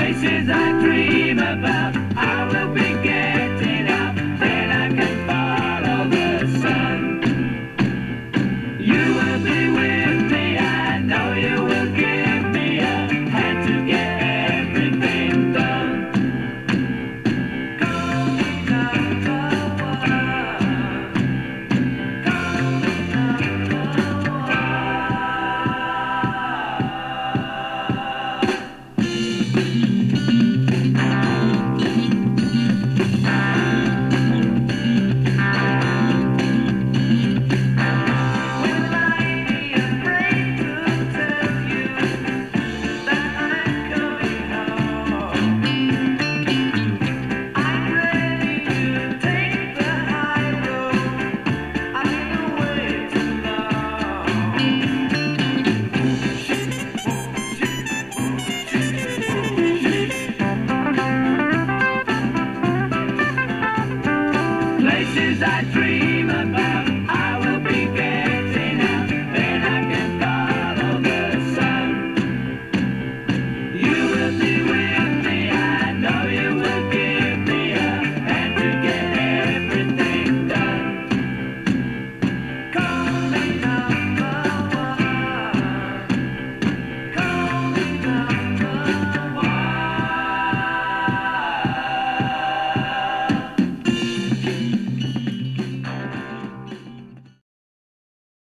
places I dream about. I will begin. places I dream about.